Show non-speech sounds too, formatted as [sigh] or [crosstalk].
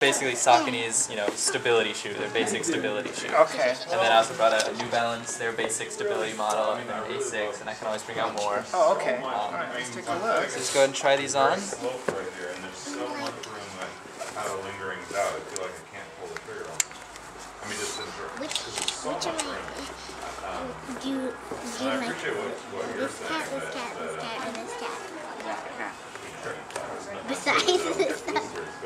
Basically, Saucony's, you know, stability shoe, their basic stability shoe. Okay. And then I also brought a New Balance, their basic stability model, and then ASICS, and I can always bring out more. Oh, okay. Um, Alright, let's take a look. So just go ahead and try these on. Which, because which much of do you, do I you like appreciate what, what you're this saying, cat, this cat, this cat, and this cat? Besides [laughs] this cat.